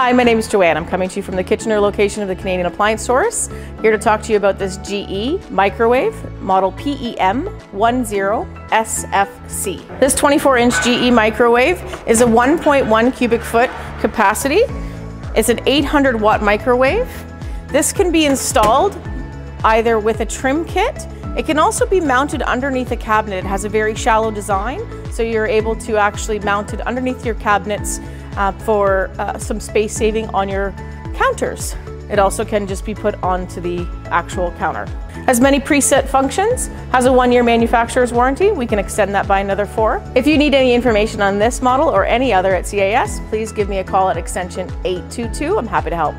Hi, my name is Joanne. I'm coming to you from the Kitchener location of the Canadian Appliance Source. Here to talk to you about this GE microwave model PEM10SFC. This 24-inch GE microwave is a 1.1 cubic foot capacity. It's an 800 watt microwave. This can be installed either with a trim kit it can also be mounted underneath a cabinet. It has a very shallow design, so you're able to actually mount it underneath your cabinets uh, for uh, some space saving on your counters. It also can just be put onto the actual counter. Has many preset functions, has a one-year manufacturer's warranty. We can extend that by another four. If you need any information on this model or any other at CAS, please give me a call at extension 822. I'm happy to help.